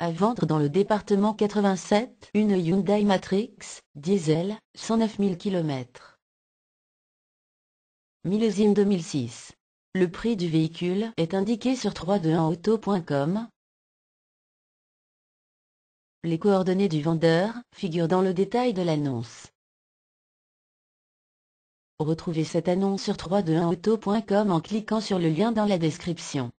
À vendre dans le département 87, une Hyundai Matrix, diesel, 109 000 km. Millésime 2006. Le prix du véhicule est indiqué sur 321auto.com. Les coordonnées du vendeur figurent dans le détail de l'annonce. Retrouvez cette annonce sur 321auto.com en cliquant sur le lien dans la description.